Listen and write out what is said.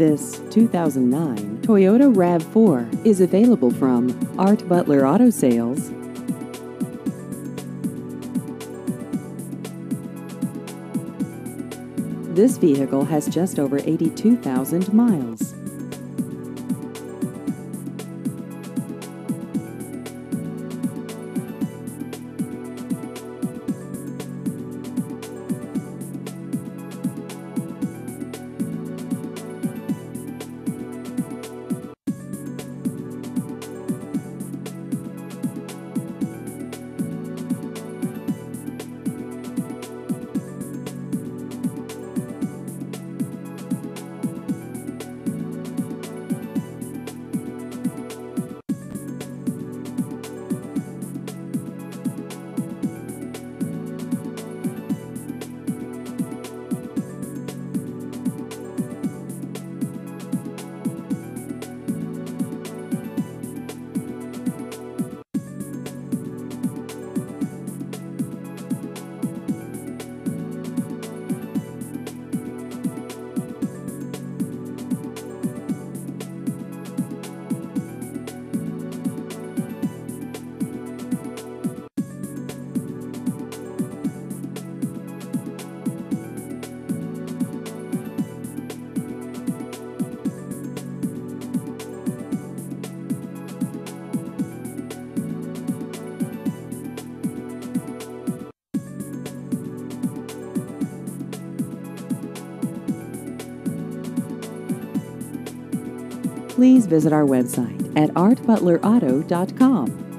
This 2009 Toyota RAV4 is available from Art Butler Auto Sales. This vehicle has just over 82,000 miles. Please visit our website at artbutlerauto.com.